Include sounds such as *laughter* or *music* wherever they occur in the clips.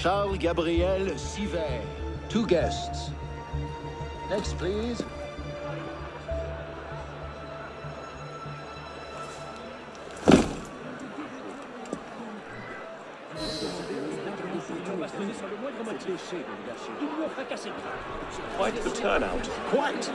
Charles Gabriel Sivert. Two guests. Next, please. Quite the turnout. Quite.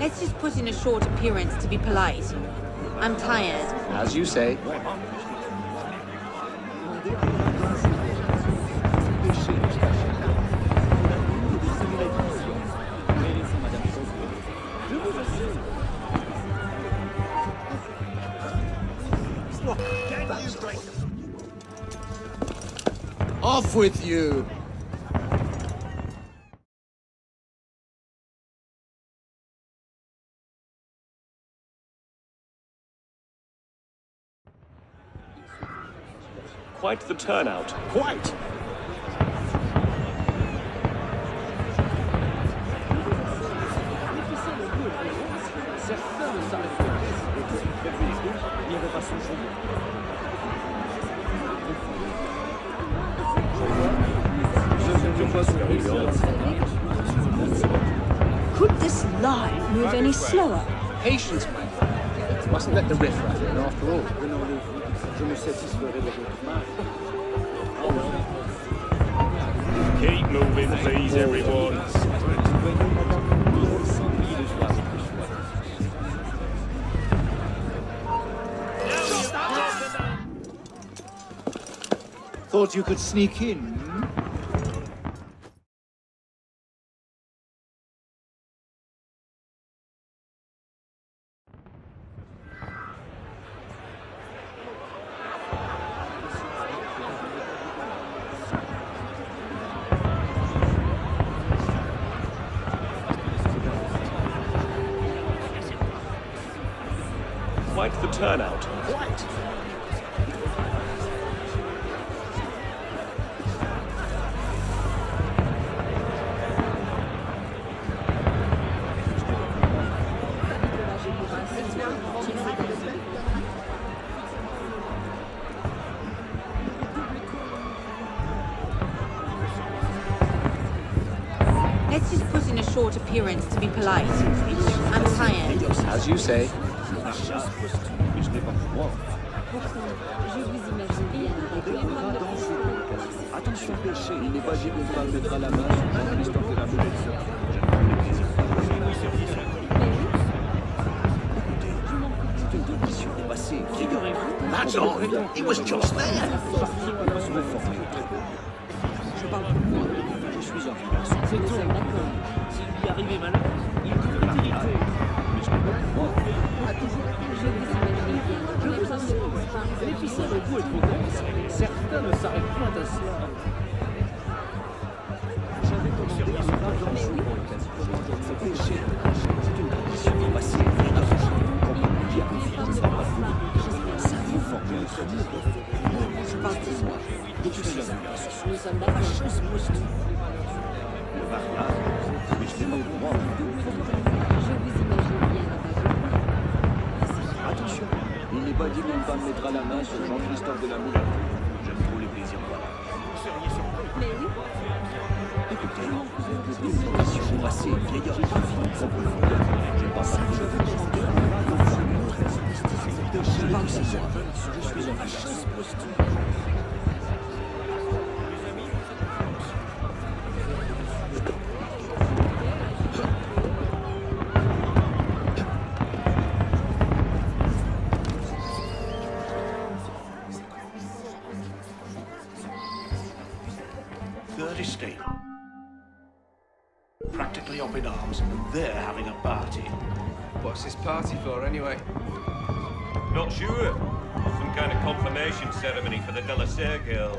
Let's just put in a short appearance to be polite. I'm tired. As you say. Off with you! Quite the turnout. Quite. Could this line move any slower? Patience, my friend. Mustn't let the riffraff in after all. Keep moving, please, everyone. Thought you could sneak in? Turnout. Quite. Let's just put in a short appearance to be polite. I'm tired. As you say. Attention péché, il n'est pas Gilles mettra la main sur l'histoire de la boulette. That's all. He was just there. Je parle pour moi. Je suis un garçon. C'est tout. S'il lui arrivait malheur, il. Mais je ne peux pas. L'épicerie au goût est trop certains ne s'arrêtent point à cela. J'avais Nous assez Je. Je suis en Practically up in arms, and they're having a party. What's this party for, anyway? Not sure. Some kind of confirmation ceremony for the de la Serre girl.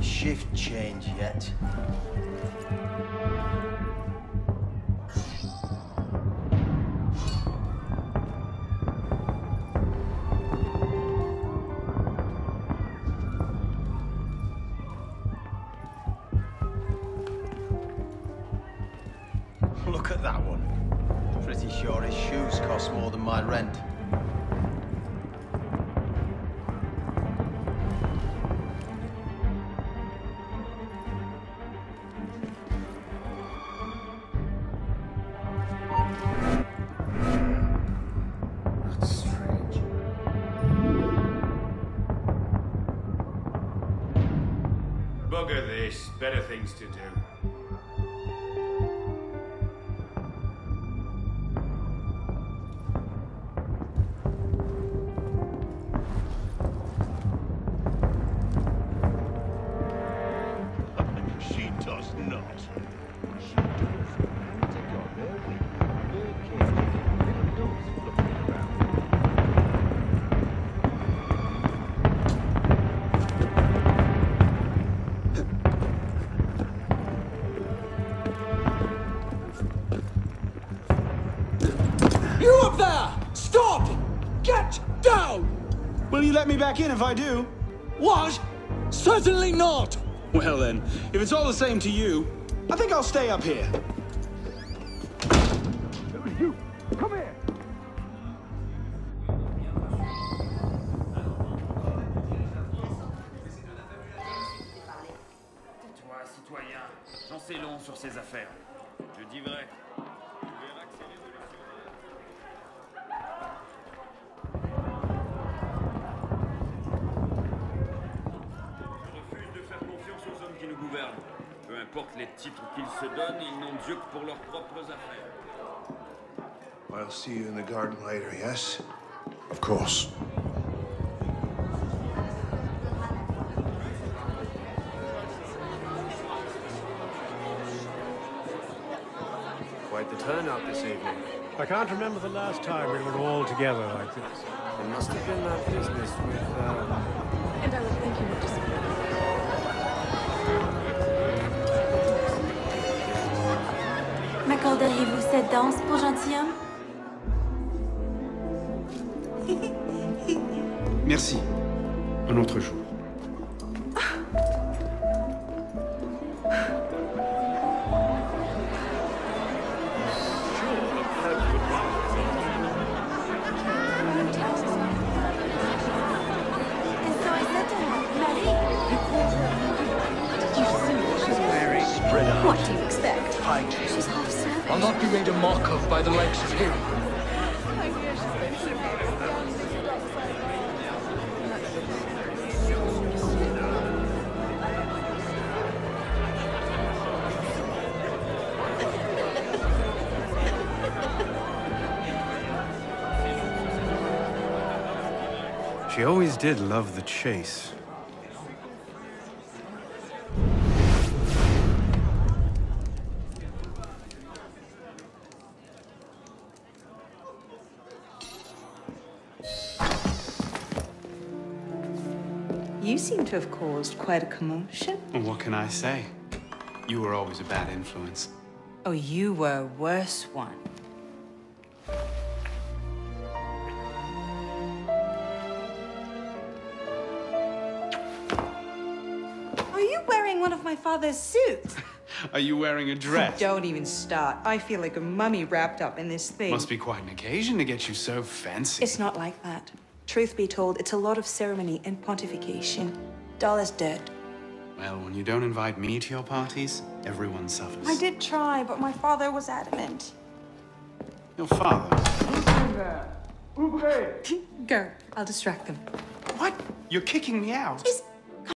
Shift change yet? Look at that one. Pretty sure his shoes cost more than my rent. Bugger this. Better things to do. Let me back in if I do? What? Certainly not! Well then, if it's all the same to you, I think I'll stay up here. You! Come here! Toi, citoyen, j'en sais long sur ces affaires. Je dis vrai. Peu les titres qu'ils se donnent, ils n'ont Dieu que pour leurs propres affaires. I'll see you in the garden later, yes? Of course. Quite the turnout this evening. I can't remember the last time we were all together like this. It must have been that business with, uh... M'accorderiez-vous cette danse pour gentilhomme? Merci. Un autre jour. I'll not be made a mock of by the likes of him. She always did love the chase. You seem to have caused quite a commotion. Well, what can I say? You were always a bad influence. Oh, you were a worse one. Are you wearing one of my father's suits? *laughs* Are you wearing a dress? Don't even start. I feel like a mummy wrapped up in this thing. Must be quite an occasion to get you so fancy. It's not like that. Truth be told, it's a lot of ceremony and pontification. Dull as dirt. Well, when you don't invite me to your parties, everyone suffers. I did try, but my father was adamant. Your father? Who's in there? Go. I'll distract them. What? You're kicking me out? He's